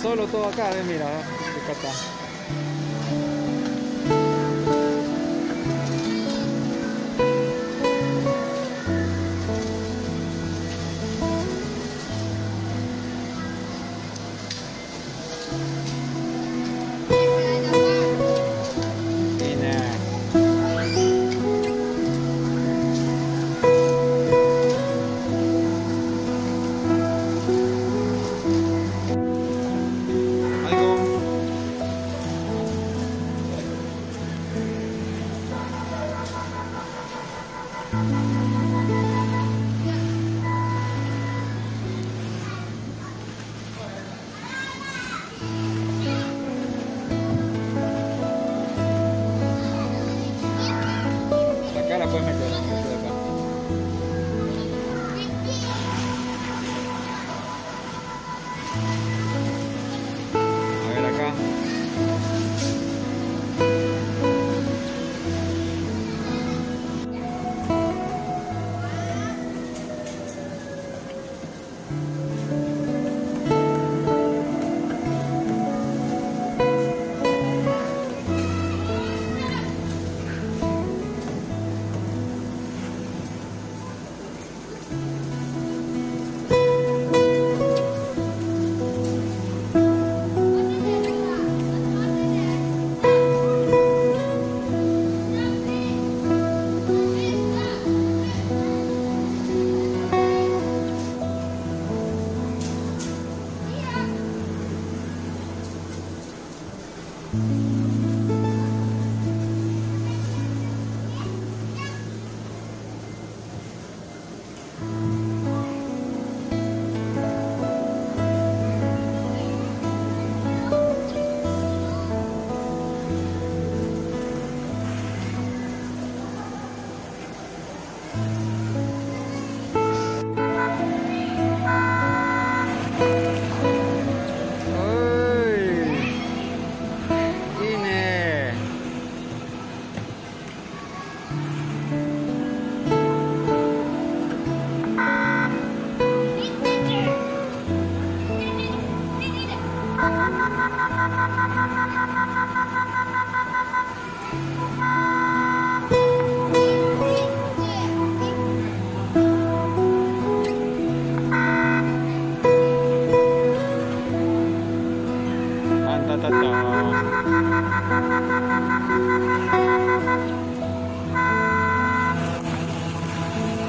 solo todo acá, eh, mira, eh, acá está. Acá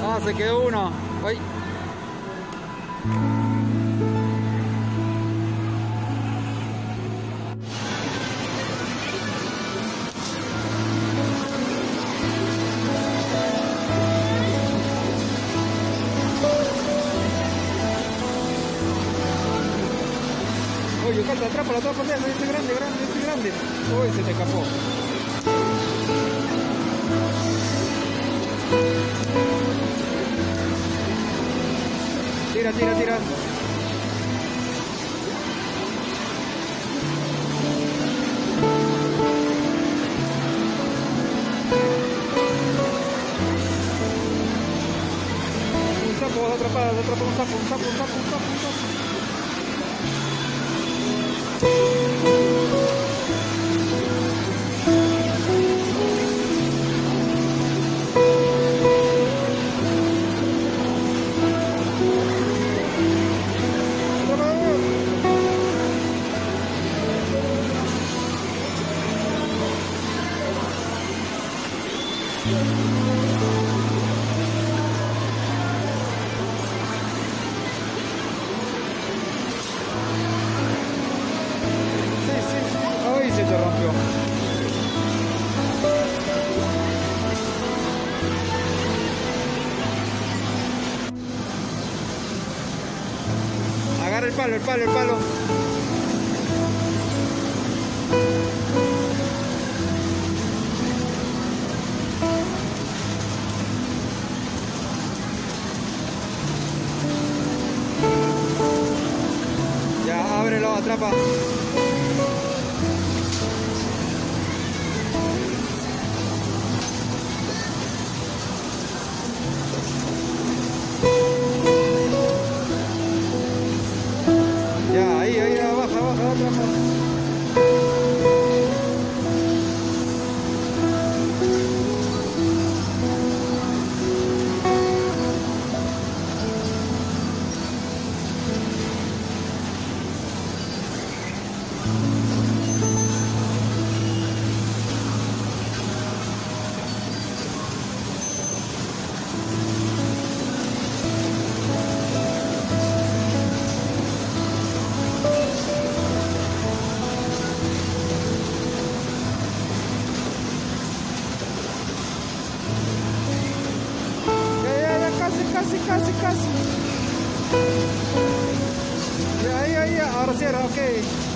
Ah, se quedó uno. Ay. Oye, falta, atrápalo, atrápalo, este grande, grande, este grande. Uy, se te escapó. Tira, tira, tira. Un sapo, vas a atrapar, vas a atrapar un sapo, un sapo, un sapo, un sapo, un sapo. El palo, el palo, el palo. 吧。Ya, ya, ya, arah sini, okey.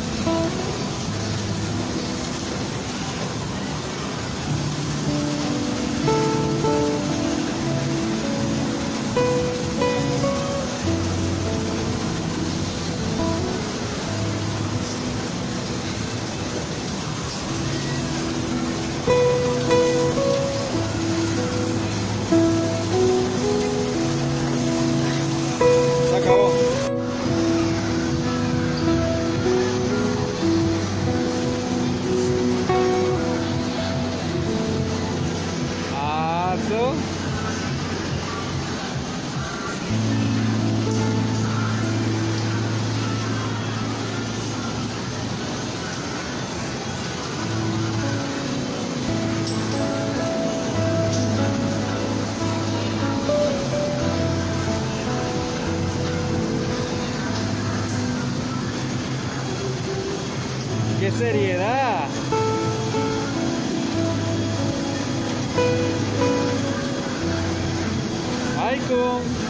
qué seriedad. Icon.